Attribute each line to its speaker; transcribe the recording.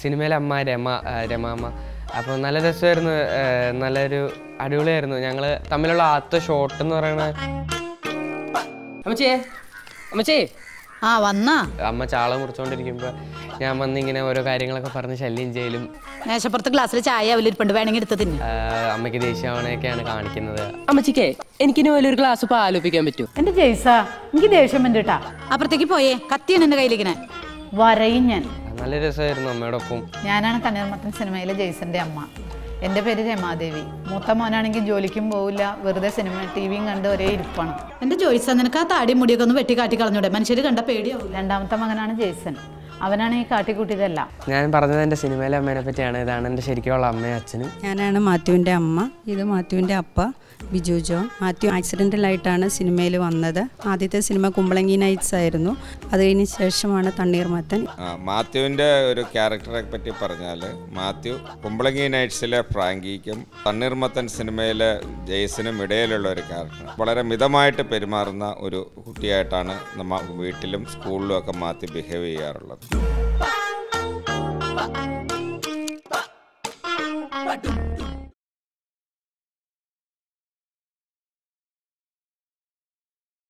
Speaker 1: സിനിമയിലെ അമ്മ രമ രമാമ്മ. അപ്പോൾ നല്ല രസമായിരുന്നു നല്ലൊരു അടിപൊളിയായിരുന്നു. ഞങ്ങൾ തമ്മിലുള്ള ആദ്യത്തെ ഷോട്ട് എന്ന് പറയുന്നത്
Speaker 2: അമ്മച്ചേ അമ്മച്ചേ.
Speaker 3: ആ വന്നാ.
Speaker 1: അമ്മ ചാള മുറിച്ചോണ്ടിരിക്കുമ്പോ ഞാൻ വന്ന് ഇങ്ങനെ ഓരോ കാര്യങ്ങളൊക്കെ പറഞ്ഞ് ശല്യം ചെയ്യലും.
Speaker 3: മേശപ്പുറത്ത് ഗ്ലാസ്സിൽ ചായ അവലിരിപ്പുണ്ട് വേണമെങ്കിൽ എടുത്ത്
Speaker 1: അമ്മയ്ക്ക് ദേഷ്യമാവണയൊക്കെയാണ് കാണിക്കുന്നത്.
Speaker 2: അമ്മച്ചിക്കേ എനിക്ക് വലിയൊരു ഗ്ലാസ് പാലോപിക്കാൻ പറ്റൂ?
Speaker 4: എന്റെ ജയ്സ എനിക്ക് ദേഷ്യം വേണ്ടിട്ടാ
Speaker 3: അപ്പുറത്തേക്ക് പോയേ കത്തിയാണ് എന്റെ കയ്യിലിങ്ങനെ
Speaker 4: വരയും ഞാൻ.
Speaker 1: നല്ല രസമായിരുന്നു അമ്മയുടെ ഒപ്പം
Speaker 4: ഞാനാണ് കണ്ണീർമത്തൻ സിനിമയിലെ ജയ്സന്റെ അമ്മ. എന്റെ പേര് രമാദേവി. മൂത്ത മോനാണെങ്കിൽ ജോലിക്കും പോവില്ല. വെറുതെ സിനിമ ടി വിയും കണ്ട് ഒരേ ഇരിപ്പാണ്.
Speaker 3: എന്റെ ചോയ്സാ നിനക്ക് ആ താടി മുടിയൊക്കെ ഒന്ന് വെട്ടി കാട്ടി കളഞ്ഞൂടെ മനുഷ്യര് കണ്ട പേടിയാവും
Speaker 4: രണ്ടാമത്തെ മകനാണ് ജയ്സൺ. അവനാണ് ഈ കാട്ടിക്കൂട്ടിയതെല്ലാം.
Speaker 1: ഞാൻ പറഞ്ഞത് എന്റെ സിനിമയിലെ അമ്മേനെ പറ്റിയാണ്. ഇതാണ് എന്റെ ശരിക്കുള്ള അമ്മയും അച്ഛനും.
Speaker 5: ഞാനാണ് മാത്യുവിന്റെ അമ്മ. ഇത് മാത്യുവിന്റെ അപ്പ ബിജു ജോൺ. മാത്യു ആക്സിഡന്റലായിട്ടാണ് സിനിമയിൽ വന്നത്. ആദ്യത്തെ സിനിമ കുമ്പളങ്ങി നൈറ്റ്സ് ആയിരുന്നു. അത് കഴിഞ്ഞ ശേഷമാണ് തണ്ണീർമത്തൻ
Speaker 6: ആ, മാത്യുവിന്റെ ഒരു ക്യാരക്ടറെ പറ്റി പറഞ്ഞാൽ മാത്യു കുമ്പളങ്ങി നൈറ്റ്സിലെ ഫ്രാങ്കിക്കും തണ്ണീർമത്തൻ സിനിമയിലെ ജെയ്സിനും ഇടയിലുള്ള ഒരു ക്യാരക്ടർ വളരെ മിതമായിട്ട് പെരുമാറുന്ന ഒരു കുട്ടിയായിട്ടാണ് നമ്മ വീട്ടിലും സ്കൂളിലും ഒക്കെ മാത്യു ബിഹേവ് ചെയ്യാറുള്ളത്. Badum,